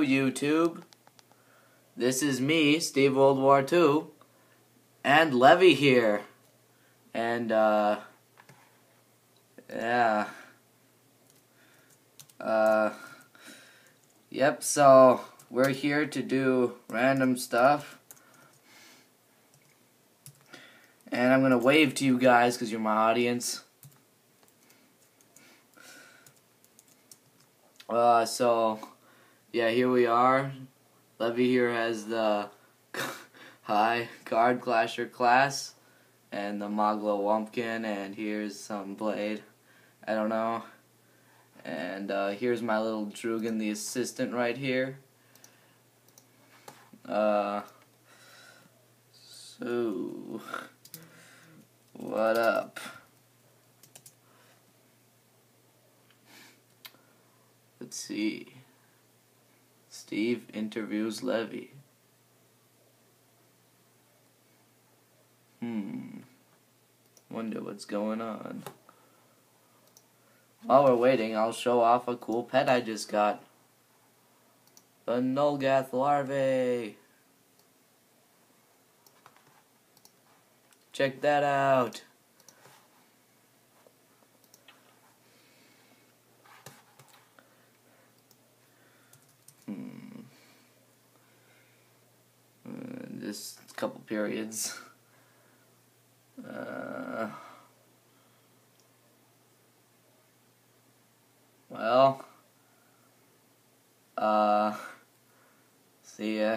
YouTube. This is me, Steve World War II, and Levy here. And, uh, yeah. Uh, yep, so we're here to do random stuff. And I'm going to wave to you guys because you're my audience. Uh, so, yeah, here we are. Levy here has the high Card Clasher class and the Moglowumpkin, and here's some Blade. I don't know. And uh, here's my little Drudgen, the assistant, right here. Uh, so, what up? Let's see. Steve interviews Levy. Hmm. Wonder what's going on. While we're waiting, I'll show off a cool pet I just got. The Nulgath larvae. Check that out. This couple periods. Uh, well, uh, see ya.